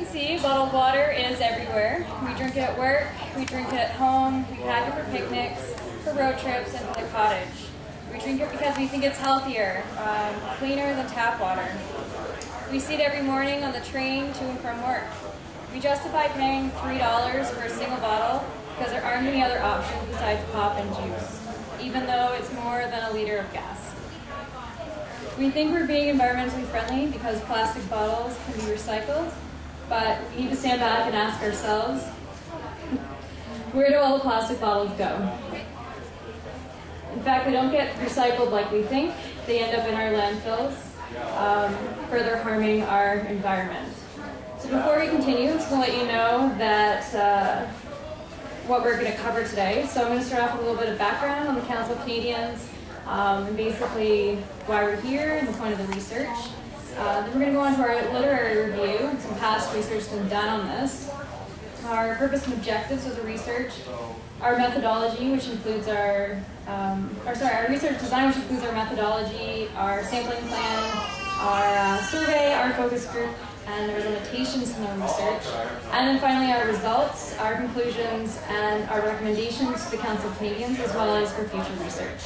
Can see bottled water is everywhere. We drink it at work, we drink it at home, we pack it for picnics, for road trips, and for the cottage. We drink it because we think it's healthier, um, cleaner than tap water. We see it every morning on the train to and from work. We justify paying $3 for a single bottle because there aren't any other options besides pop and juice, even though it's more than a liter of gas. We think we're being environmentally friendly because plastic bottles can be recycled, but we need to stand back and ask ourselves, where do all the plastic bottles go? In fact, they don't get recycled like we think. They end up in our landfills, um, further harming our environment. So before we continue, just to let you know that uh, what we're going to cover today. So I'm going to start off with a little bit of background on the Council of Canadians, um, and basically why we're here and the point of the research. Uh, then we're going to go on to our literary review and some past research that's been done on this. Our purpose and objectives of the research, our methodology, which includes our, um, or sorry, our research design, which includes our methodology, our sampling plan, our uh, survey, our focus group, and there's limitations in the research. And then finally our results, our conclusions, and our recommendations to the Council of Canadians, as well as for future research.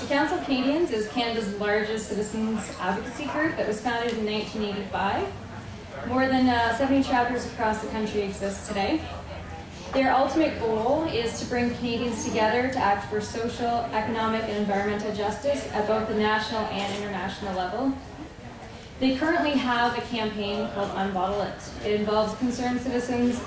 The Council Canadians is Canada's largest citizens advocacy group that was founded in 1985. More than uh, 70 chapters across the country exist today. Their ultimate goal is to bring Canadians together to act for social, economic, and environmental justice at both the national and international level. They currently have a campaign called Unbottle It. It involves concerned citizens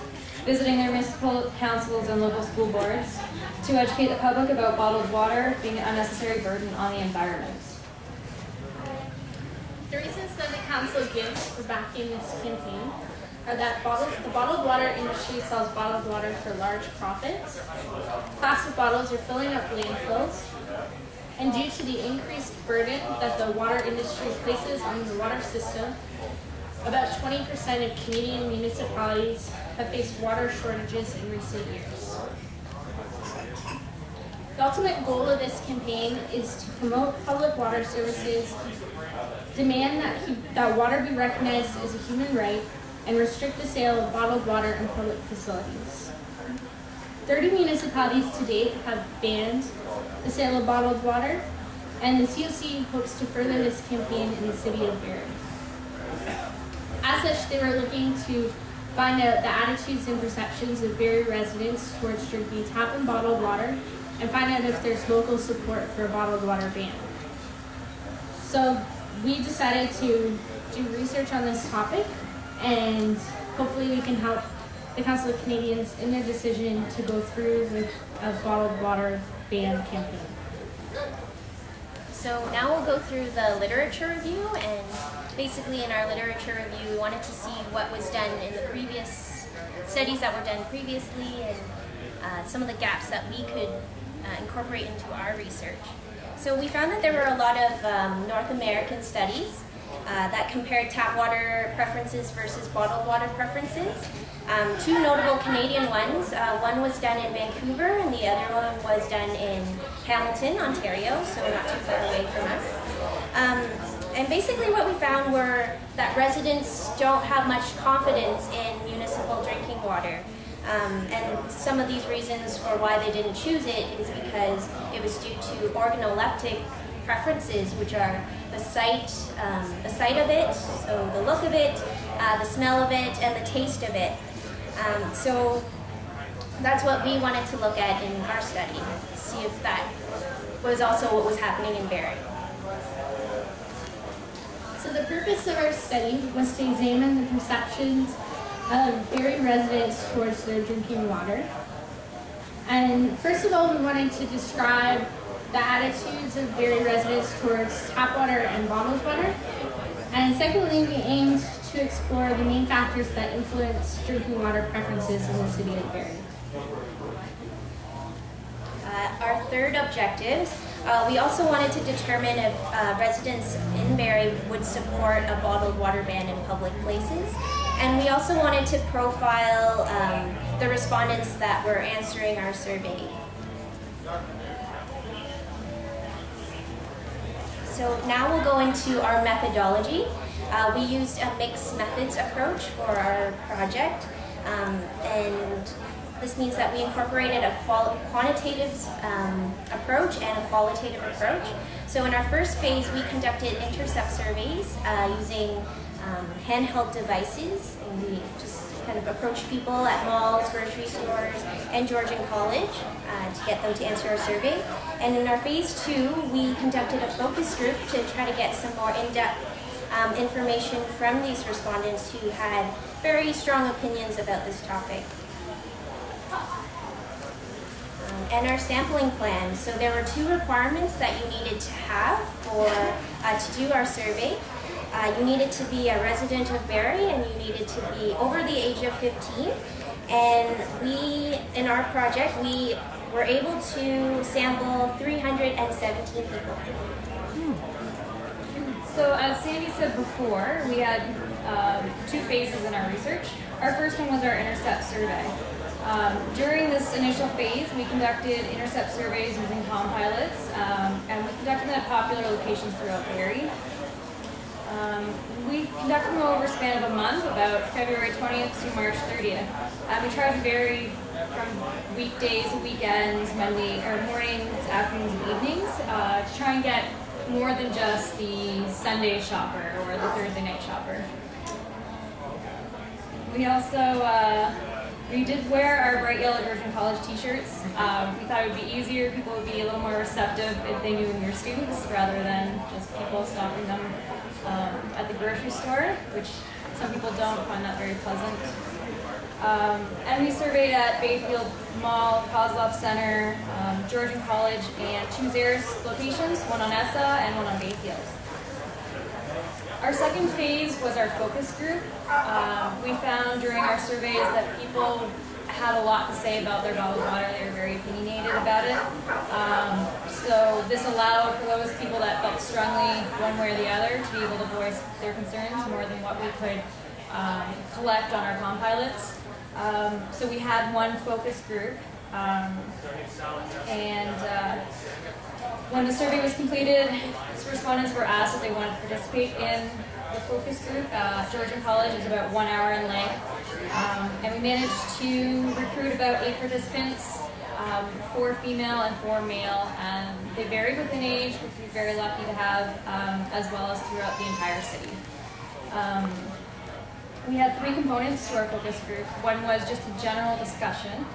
visiting their municipal councils and local school boards to educate the public about bottled water being an unnecessary burden on the environment. The reasons that the council gives for backing this campaign are that bottled, the bottled water industry sells bottled water for large profits, plastic bottles are filling up landfills, and due to the increased burden that the water industry places on the water system, about 20% of Canadian municipalities have faced water shortages in recent years. The ultimate goal of this campaign is to promote public water services, demand that, that water be recognized as a human right, and restrict the sale of bottled water in public facilities. 30 municipalities to date have banned the sale of bottled water, and the COC hopes to further this campaign in the city of Barrie. As such, they were looking to find out the attitudes and perceptions of Barrie residents towards drinking tap and bottled water, and find out if there's local support for a bottled water ban. So we decided to do research on this topic, and hopefully we can help the Council of Canadians in their decision to go through with a bottled water ban campaign. So now we'll go through the literature review and basically in our literature review we wanted to see what was done in the previous studies that were done previously and uh, some of the gaps that we could uh, incorporate into our research. So we found that there were a lot of um, North American studies uh, that compared tap water preferences versus bottled water preferences. Um, two notable Canadian ones. Uh, one was done in Vancouver and the other one was done in Hamilton, Ontario, so not too far away and basically what we found were that residents don't have much confidence in municipal drinking water. Um, and some of these reasons for why they didn't choose it is because it was due to organoleptic preferences, which are the sight, um, the sight of it, so the look of it, uh, the smell of it, and the taste of it. Um, so that's what we wanted to look at in our study, see if that was also what was happening in Barrie. So the purpose of our study was to examine the perceptions of Barrie residents towards their drinking water. And first of all, we wanted to describe the attitudes of Barrie residents towards tap water and bottled water. And secondly, we aimed to explore the main factors that influence drinking water preferences in the city of Barrie. Uh, our third objective, uh, we also wanted to determine if uh, residents in Barrie would support a bottled water ban in public places. And we also wanted to profile um, the respondents that were answering our survey. So now we'll go into our methodology. Uh, we used a mixed methods approach for our project, um, and this means that we incorporated a quantitative um, approach and a qualitative approach. So in our first phase, we conducted intercept surveys uh, using um, handheld devices, and we just kind of approached people at malls, grocery stores, and Georgian College uh, to get them to answer our survey. And in our phase two, we conducted a focus group to try to get some more in-depth um, information from these respondents who had very strong opinions about this topic. And our sampling plan. So there were two requirements that you needed to have for uh, to do our survey. Uh, you needed to be a resident of Barrie and you needed to be over the age of 15. And we, in our project, we were able to sample 317 people. So as Sandy said before, we had um, two phases in our research. Our first one was our intercept survey. Um, during this initial phase, we conducted intercept surveys using Palm Pilots, um, and we conducted them at popular locations throughout Barrie. Um, we conducted them over a span of a month, about February 20th to March 30th. Uh, we tried to vary from weekdays, weekends, Monday or mornings, afternoons, and evenings uh, to try and get more than just the Sunday shopper or the Thursday night shopper. We also uh, we did wear our bright yellow Georgian College T-shirts. Um, we thought it would be easier; people would be a little more receptive if they knew we were students rather than just people stopping them um, at the grocery store, which some people don't find that very pleasant. Um, and we surveyed at Bayfield Mall, Kozlov Center, um, Georgian College, and two Zehrs locations, one on ESSA and one on Bayfield. Our second phase was our focus group. Um, we found our surveys that people had a lot to say about their bottled water. They were very opinionated about it. Um, so this allowed for those people that felt strongly one way or the other to be able to voice their concerns more than what we could um, collect on our Palm Pilots. Um, so we had one focus group, um, and uh, when the survey was completed, respondents were asked if they wanted to participate in the focus group. Uh, Georgian College is about one hour in length, um, and we managed to recruit about eight participants, um, four female and four male, and they varied within age, which we're very lucky to have, um, as well as throughout the entire city. Um, we had three components to our focus group. One was just a general discussion.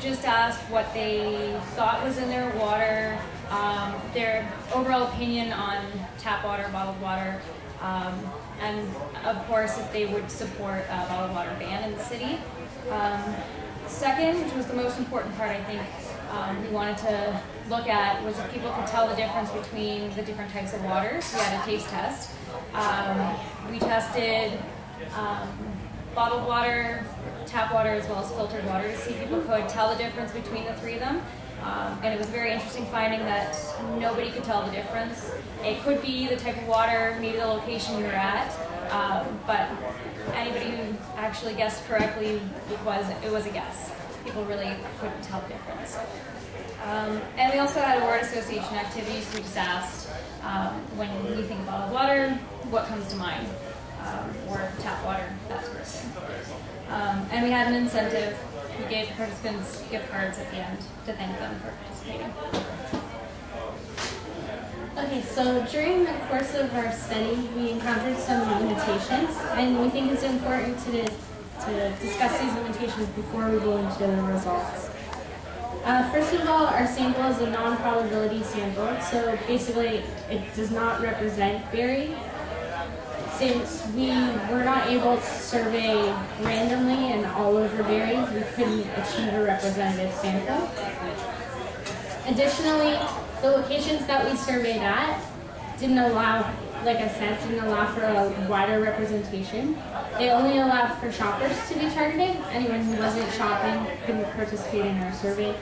Just asked what they thought was in their water, um, their overall opinion on tap water, bottled water, um, and of course if they would support a bottled water ban in the city. Um, second, which was the most important part I think um, we wanted to look at was if people could tell the difference between the different types of waters. We had a taste test. Um, we tested um, bottled water, tap water, as well as filtered water to see if people could tell the difference between the three of them. Um, and it was very interesting finding that nobody could tell the difference. It could be the type of water, maybe the location you were at, um, but anybody who actually guessed correctly it was it was a guess. People really couldn't tell the difference. Um, and we also had a word association activities. We just asked um, when you think bottled water, what comes to mind? Um, or tap water, that sort of thing. Um, and we had an incentive. We gave participants gift cards at the end to thank them for participating. Okay, so during the course of our study, we encountered some limitations, and we think it's important to, to discuss these limitations before we go into the results. Uh, first of all, our sample is a non-probability sample, so basically it does not represent Barrie. Since we were not able to survey randomly and all over Barrie, we couldn't achieve a representative sample. Additionally, the locations that we surveyed at didn't allow, like I said, didn't allow for a wider representation. They only allowed for shoppers to be targeted. Anyone who wasn't shopping couldn't participate in our survey.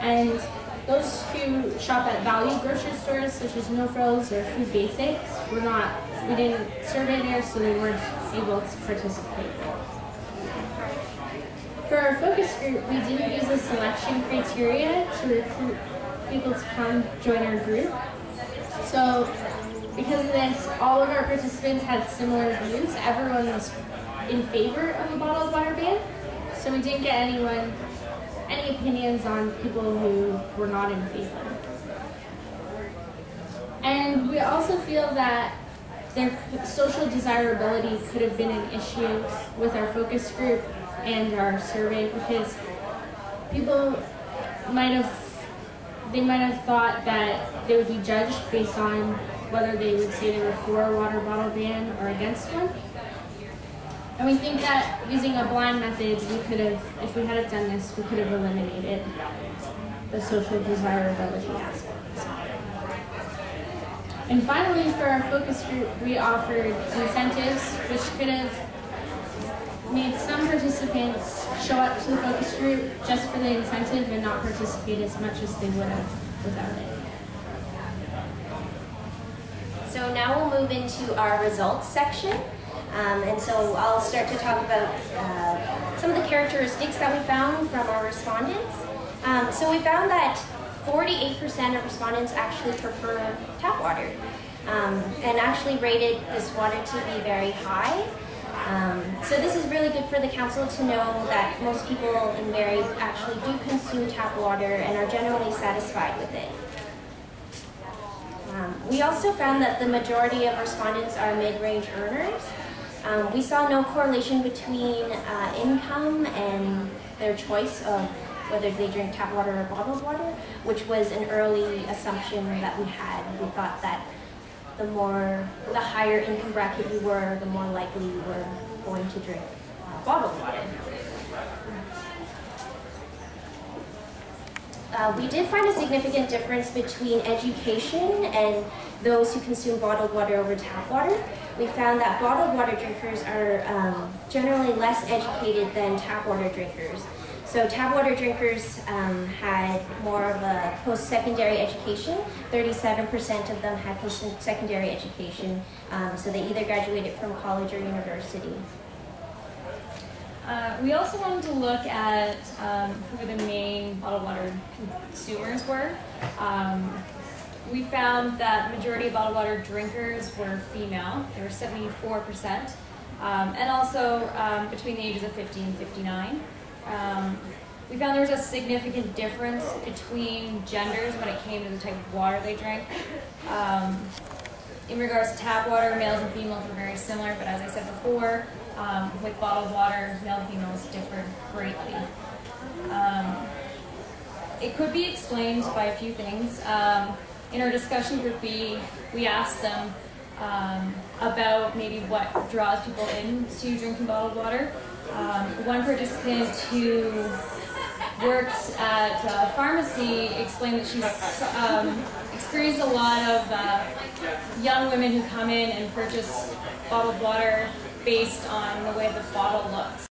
And those who shop at value grocery stores such as No Frills or Food Basics were not, we didn't survey there, so they weren't able to participate. For our focus group, we didn't use a selection criteria to recruit people to come join our group. So because of this, all of our participants had similar views. Everyone was in favor of a bottled water ban, so we didn't get anyone any opinions on people who were not in favor. And we also feel that their social desirability could have been an issue with our focus group and our survey because people might have they might have thought that they would be judged based on whether they would say they were for a water bottle ban or against one. And we think that using a blind method, we could have, if we had done this, we could have eliminated the social desirability aspect. And finally, for our focus group, we offered incentives, which could have made some participants show up to the focus group just for the incentive and not participate as much as they would have without it. So now we'll move into our results section. Um, and so I'll start to talk about uh, some of the characteristics that we found from our respondents. Um, so we found that 48% of respondents actually prefer tap water um, and actually rated this water to be very high. Um, so this is really good for the council to know that most people in Barrie actually do consume tap water and are generally satisfied with it. Um, we also found that the majority of respondents are mid-range earners. Um, we saw no correlation between uh, income and their choice of whether they drink tap water or bottled water, which was an early assumption that we had. We thought that the more, the higher income bracket you were, the more likely you were going to drink uh, bottled water. Uh, we did find a significant difference between education and those who consume bottled water over tap water. We found that bottled water drinkers are um, generally less educated than tap water drinkers. So tap water drinkers um, had more of a post-secondary education. 37% of them had post-secondary education, um, so they either graduated from college or university. Uh, we also wanted to look at um, who the main bottled water consumers were. We found that majority of bottled water drinkers were female. They were 74%. Um, and also um, between the ages of 50 and 59. Um, we found there was a significant difference between genders when it came to the type of water they drank. Um, in regards to tap water, males and females were very similar, but as I said before, um, with bottled water, male and females differed greatly. Um, it could be explained by a few things. In our discussion group B, we asked them um, about maybe what draws people into drinking bottled water. Um, one participant who works at a pharmacy explained that she's um, experienced a lot of uh, young women who come in and purchase bottled water based on the way the bottle looks.